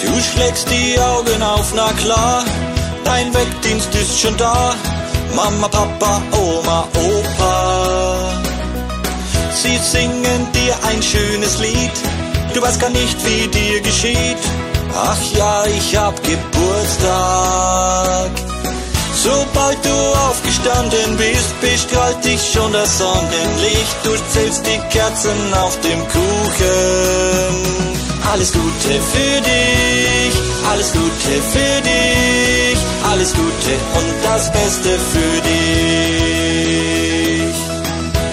Du schlägst die Augen auf, na klar, dein Wegdienst ist schon da. Mama, Papa, Oma, Opa. Sie singen dir ein schönes Lied, du weißt gar nicht, wie dir geschieht. Ach ja, ich hab Geburtstag. Sobald du aufgestanden bist, bestrahlt dich schon das Sonnenlicht. Du zählst die Kerzen auf dem Kuchen. Alles Gute für dich, alles Gute für dich, alles Gute und das Beste für dich.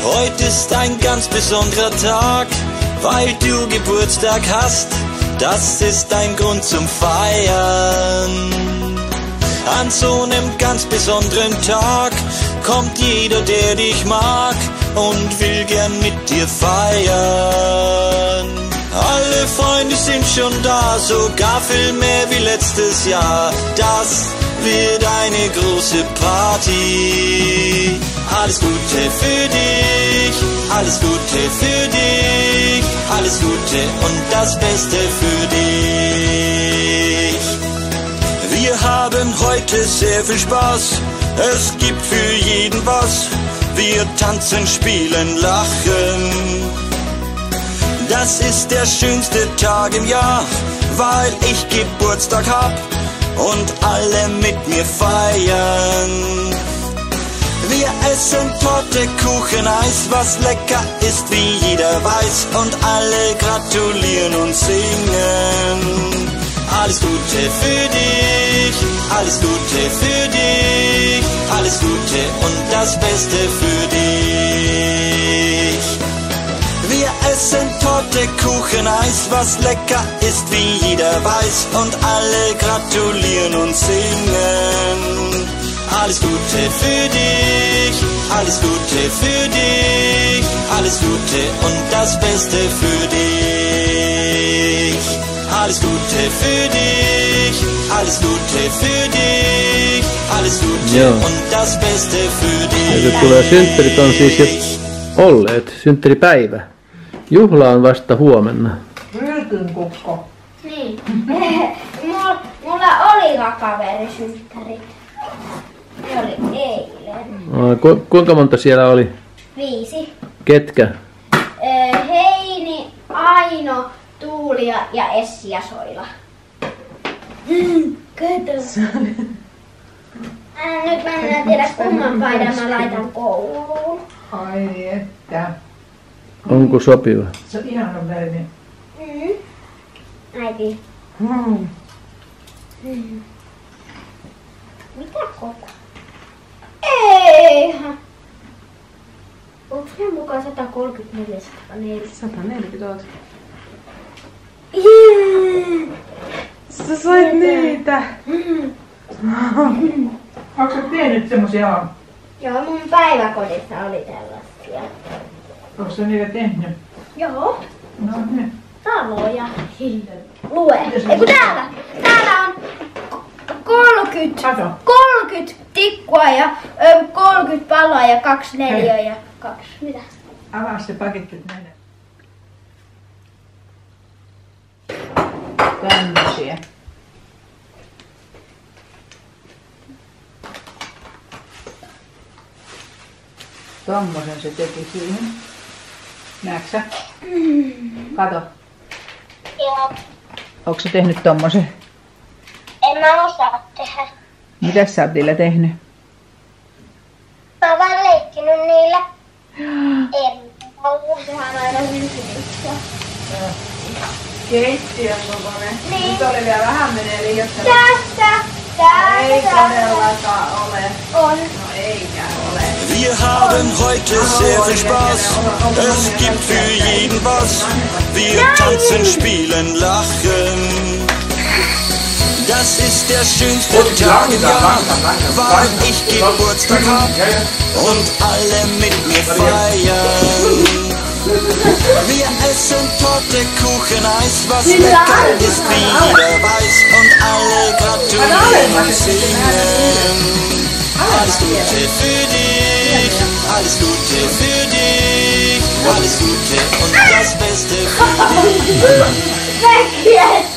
Heute ist ein ganz besonderer Tag, weil du Geburtstag hast. Das ist ein Grund zum Feiern. An so einem ganz besonderen Tag kommt jeder, der dich mag und will gern mit dir feiern. Sind schon da, sogar viel mehr wie letztes Jahr. Das wird eine große Party. Alles Gute für dich, alles Gute für dich, alles Gute und das Beste für dich. Wir haben heute sehr viel Spaß, es gibt für jeden was. Wir tanzen, spielen, lachen. Das ist der schönste Tag im Jahr, weil ich Geburtstag hab und alle mit mir feiern. Wir essen Torte, Kuchen, Eis, was lecker ist, wie jeder weiß. Und alle gratulieren und singen. Alles Gute für dich, alles Gute für dich, alles Gute und das Beste für dich. Essen Torte, Kuchen, Eis, was lecker ist, wie jeder weiß. Und alle gratulieren und singen. Alles Gute für dich, alles Gute für dich, alles Gute und das Beste für dich. Alles Gute für dich, alles Gute für dich, alles Gute Joo. und das Beste für Ja dich. nyt tulee synttärit on siis jo olleet, synttäripäivä. Juhla on vasta huomenna. Myrkyn kukko. Niin. mulla, oli kaveri synttärit. Ne oli eilen. Aa, ku, kuinka monta siellä oli? Viisi. Ketkä? Heini, Aino, Tuulia ja Essi ja Soila. Kato. Ää, Nyt mä en tiedä kumman paidan mä laitan kouluun. Ai että. Onko sopiva? Se on ihana värinen. Mm. Äiti, Mm. mitä koko? Eihän. Onko ne mukaan 134 140? 140 oot. Yeah. Sä sait niitä. Onko sä tehnyt semmosia? Joo, mun päiväkodissa oli tällaisia. Onko sä niitä tehnyt? Joo, No niin. taloja. Lue. Ei kun täällä. Täällä on 30, Kato. 30 tikkua ja ö, 30 paloa ja kaksi neliöä ja kaksi. Mitä? Avaa se paketti näin. Tämmösiä. Tommosen se teki siihen. Näetkö sä? Kato. Joo. Onko se tehnyt tommosen? En mä osaa tehdä. Mitä sä oot niillä tehnyt? Mä oon vaan leikkinyt niillä. En. Sehän on aina kokoinen. Niin. Nyt oli vielä vähän menee liian Tässä. Ei Tässä. todellakaan ole. On. No eikä ole. Wir haben heute sehr viel Spaß. Es gibt für jeden was. Wir tanzen, spielen, lachen. Das ist der schönste Tag im Jahr, weil ich Geburtstag hab und alle mit mir feiern. Wir essen Torte, Kuchen, Eis, was lecker ist, wie jeder weiß. Und alle gratulieren und singen. Alles Gute für dich, alles Gute für dich, alles Gute und das Beste für dich. Weg jetzt.